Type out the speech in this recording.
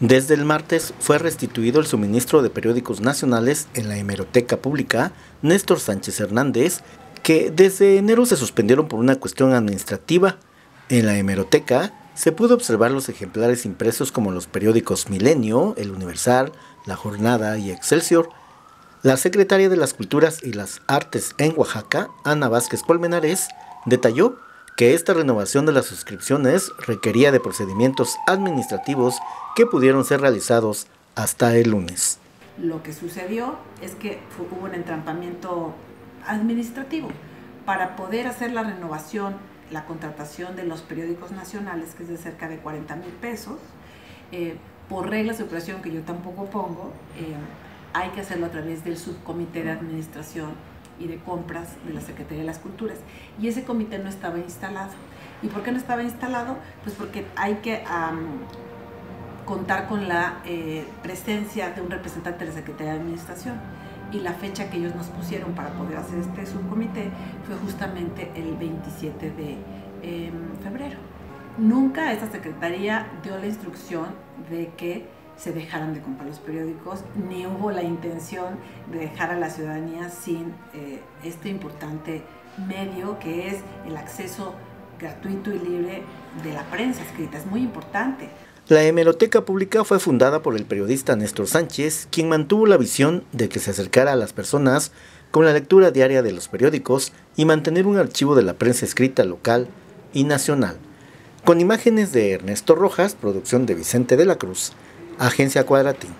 Desde el martes fue restituido el suministro de periódicos nacionales en la hemeroteca pública Néstor Sánchez Hernández, que desde enero se suspendieron por una cuestión administrativa. En la hemeroteca se pudo observar los ejemplares impresos como los periódicos Milenio, El Universal, La Jornada y Excelsior. La secretaria de las Culturas y las Artes en Oaxaca, Ana Vázquez Colmenares, detalló que esta renovación de las suscripciones requería de procedimientos administrativos que pudieron ser realizados hasta el lunes. Lo que sucedió es que hubo un entrampamiento administrativo para poder hacer la renovación, la contratación de los periódicos nacionales, que es de cerca de 40 mil pesos, eh, por reglas de operación que yo tampoco pongo, eh, hay que hacerlo a través del subcomité de administración y de compras de la Secretaría de las Culturas. Y ese comité no estaba instalado. ¿Y por qué no estaba instalado? Pues porque hay que contar con la eh, presencia de un representante de la Secretaría de Administración. Y la fecha que ellos nos pusieron para poder hacer este subcomité fue justamente el 27 de em, febrero. Nunca esta Secretaría dio la instrucción de que se dejaran de comprar los periódicos, ni hubo la intención de dejar a la ciudadanía sin eh, este importante medio que es el acceso gratuito y libre de la prensa escrita. Es muy importante. La hemeroteca pública fue fundada por el periodista Néstor Sánchez, quien mantuvo la visión de que se acercara a las personas con la lectura diaria de los periódicos y mantener un archivo de la prensa escrita local y nacional. Con imágenes de Ernesto Rojas, producción de Vicente de la Cruz, Agencia Cuadratín.